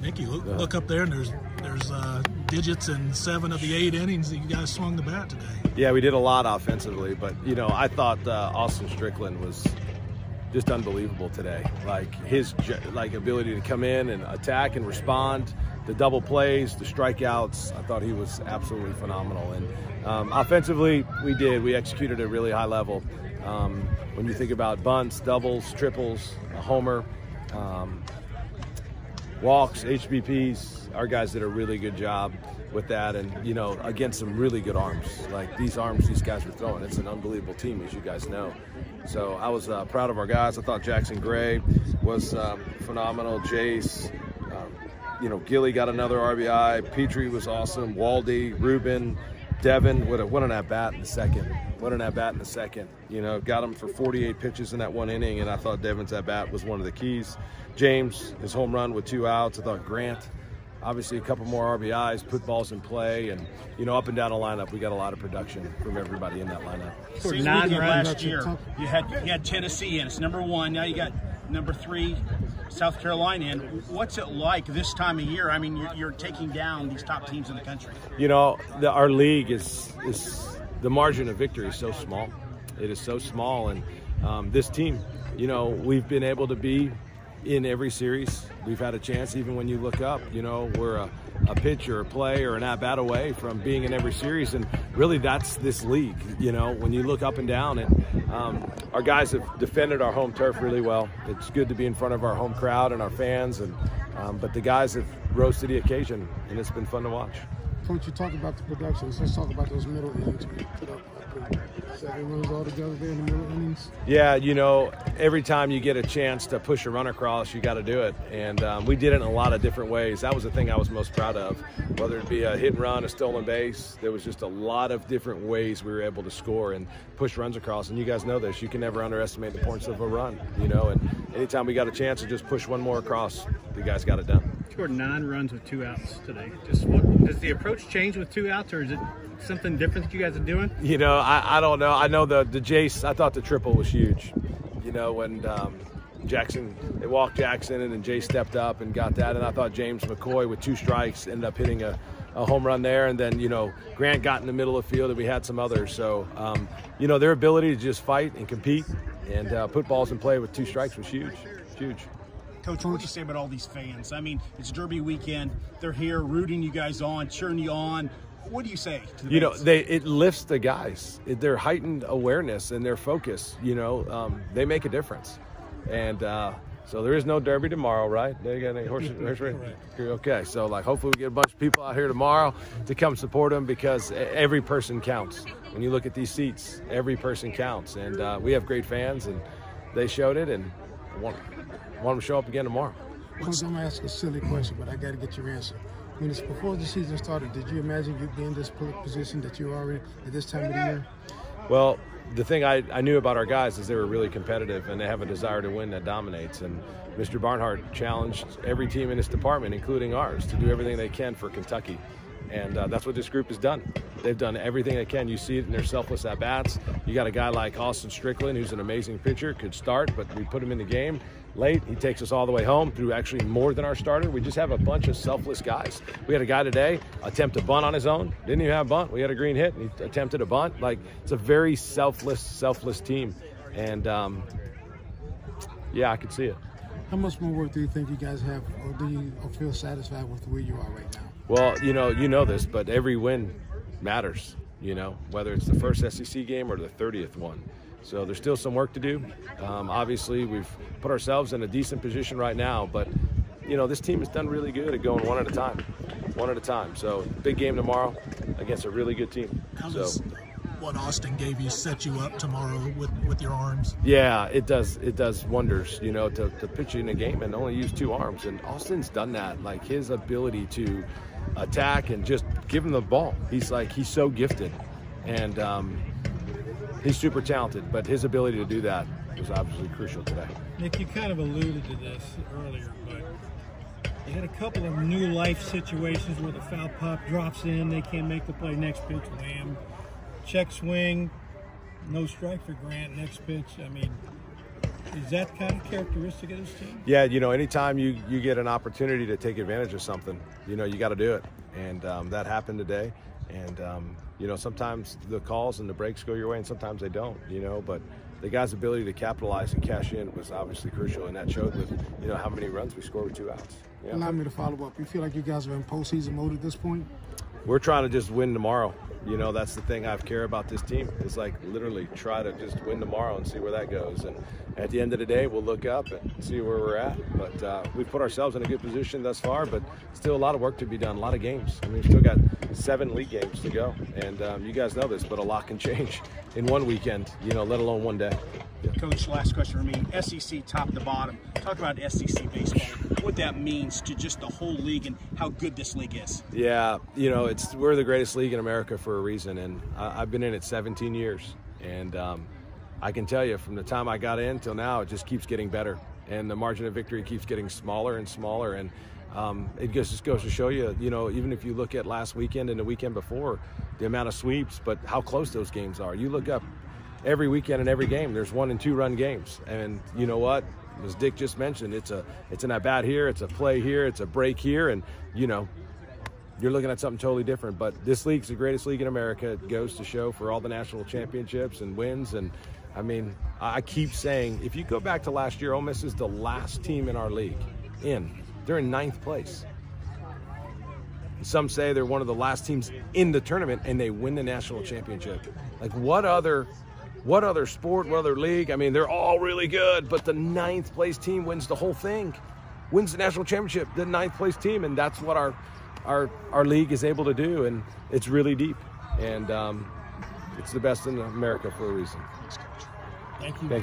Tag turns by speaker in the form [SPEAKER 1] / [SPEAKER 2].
[SPEAKER 1] Nick, you look, look up there and there's there's uh, digits in seven of the eight innings that you guys swung the bat today.
[SPEAKER 2] Yeah, we did a lot offensively, but you know, I thought uh, Austin Strickland was just unbelievable today. Like his like ability to come in and attack and respond, the double plays, the strikeouts. I thought he was absolutely phenomenal. And um, offensively, we did. We executed at a really high level. Um, when you think about bunts, doubles, triples, a homer, um, walks, HBPs, our guys did a really good job with that. And you know against some really good arms. Like these arms these guys were throwing it's an unbelievable team as you guys know. So i was uh, proud of our guys. I thought jackson gray was um, phenomenal. Jace um, you know gilly got another rbi Pitre was awesome. Waldy ruben devin what, a, what an at bat in the second what an at bat in the second you know got him for 48 pitches in that one inning and i thought devin's at bat was one of the keys james his home run with two outs i thought grant obviously a couple more RBIs, put balls in play, and you know up and down the lineup, we got a lot of production from everybody in that lineup.
[SPEAKER 3] For nine last year, you had you had Tennessee in. It's number one. Now you got number three, South Carolina in. What's it like this time of year? I mean, you're, you're taking down these top teams in the country.
[SPEAKER 2] You know, the, our league is is the margin of victory is so small. It is so small, and um, this team, you know, we've been able to be in every series. We've had a chance, even when you look up, you know, we're a, a pitch or a play or an at bat away from being in every series. And really, that's this league, you know, when you look up and down. And um, our guys have defended our home turf really well. It's good to be in front of our home crowd and our fans. And um, But the guys have rose to the occasion, and it's been fun to watch.
[SPEAKER 4] Coach, you talk about the productions. Let's talk about those middle innings seven runs all together there in the middle innings.
[SPEAKER 2] Yeah, you know, every time you get a chance to push a run across, you got to do it. And um, we did it in a lot of different ways. That was the thing I was most proud of. Whether it be a hit and run, a stolen base, there was just a lot of different ways we were able to score and push runs across. And you guys know this. You can never underestimate the importance of a run, you know. And anytime we got a chance to just push one more across, the guys got it done.
[SPEAKER 5] Scored nine runs with two outs today. Just what, does the approach change with two outs, or is it something different that you guys are doing?
[SPEAKER 2] You know, I, I don't know. I know the the Jace. I thought the triple was huge. You know, when um, Jackson they walked Jackson and then Jay stepped up and got that, and I thought James McCoy with two strikes ended up hitting a, a home run there, and then you know Grant got in the middle of the field and we had some others. So um, you know their ability to just fight and compete and uh, put balls in play with two strikes was huge, huge.
[SPEAKER 3] Coach, what would you say about all these fans? I mean, it's Derby weekend. They're here rooting you guys on, cheering you on. What do you say?
[SPEAKER 2] you know, they it lifts the guys. It, their heightened awareness and their focus. You know, um, they make a difference. And uh, so there is no Derby tomorrow, right? They got any horse, horse? Okay, so like hopefully we get a bunch of people out here tomorrow to come support them because every person counts. When you look at these seats, every person counts, and uh, we have great fans, and they showed it, and I want, to show up again tomorrow.
[SPEAKER 4] I'm gonna ask a silly question, but I got to get your answer. When it's before the season started, did you imagine you'd be in this position that you are in at this time of the year?
[SPEAKER 2] Well, the thing I, I knew about our guys is they were really competitive and they have a desire to win that dominates. And Mr. Barnhart challenged every team in his department, including ours, to do everything they can for Kentucky. And uh, that's what this group has done. They've done everything they can. You see it in their selfless at bats. You got a guy like Austin Strickland, who's an amazing pitcher, could start, but we put him in the game late. He takes us all the way home through actually more than our starter. We just have a bunch of selfless guys. We had a guy today attempt a bunt on his own. Didn't even have a bunt. We had a green hit and he attempted a bunt. Like it's a very selfless, selfless team. And um, yeah, I can see it.
[SPEAKER 4] How much more work do you think you guys have, or do you feel satisfied with where you are right now?
[SPEAKER 2] Well, you know, you know this, but every win matters. You know, whether it's the first SEC game or the 30th one. So there's still some work to do. Um, obviously, we've put ourselves in a decent position right now, but you know this team has done really good at going one at a time, one at a time. So big game tomorrow against a really good team.
[SPEAKER 1] How
[SPEAKER 2] so.
[SPEAKER 1] does what Austin gave you set you up tomorrow with, with your arms?
[SPEAKER 2] Yeah, it does. It does wonders. You know, to, to pitch you in a game and only use two arms, and Austin's done that. Like his ability to attack and just give him the ball. He's like he's so gifted, and um, he's super talented, but his ability to do that was obviously crucial today.
[SPEAKER 6] Nick, you kind of alluded to this earlier, but you had a couple of new life situations where the foul pop drops in, they can't make the play, next pitch, wham. Check swing, no strike for Grant, next pitch. I mean, Is that kind of characteristic of this team?
[SPEAKER 2] Yeah, you know, anytime you, you get an opportunity to take advantage of something, you know, you got to do it. And um, that happened today. And, um, you know, sometimes the calls and the breaks go your way and sometimes they don't, you know, but the guy's ability to capitalize and cash in was obviously crucial. And that showed with, you know, how many runs we scored with two outs.
[SPEAKER 4] Yeah. Allow me to follow up. You feel like you guys are in postseason mode at this point?
[SPEAKER 2] We're trying to just win tomorrow. You know, that's the thing I care about this team. Is like literally try to just win tomorrow and see where that goes. And at the end of the day, we'll look up and see where we're at. But uh, we've put ourselves in a good position thus far, but still a lot of work to be done, a lot of games. I mean, we've still got seven league games to go. And um, you guys know this, but a lot can change in one weekend, you know, let alone one day.
[SPEAKER 3] Yeah. Coach, last question for me. SEC top to bottom. Talk about SEC baseball. What that means to just the whole league and how good this league is.
[SPEAKER 2] Yeah, you know, it's we're the greatest league in America for a reason, and I, have been in it 17 years, and um, I can tell you from the time I got in till now, it just keeps getting better, and the margin of victory keeps getting smaller and smaller, and um, it just goes to show you, you know, even if you look at last weekend and the weekend before, the amount of sweeps, but how close those games are. You look up every weekend and every game. There's one and two run games, and you know what? As Dick just mentioned, it's a it's an at bat here, it's a play here, it's a break here, and you know you're looking at something totally different. But this league's the greatest league in America. It goes to show for all the national championships and wins. And I mean, I keep saying, if you go back to last year, Ole Miss is the last team in our league in. They're in ninth place. Some say they're one of the last teams in the tournament and they win the national championship. Like what other what other sport, what other league? I mean, they're all really good, but the ninth place team wins the whole thing, wins the national championship, the ninth place team, and that's what our our our league is able to do, and it's really deep, and um, it's the best in America for a reason.
[SPEAKER 3] Thank you. Thank you.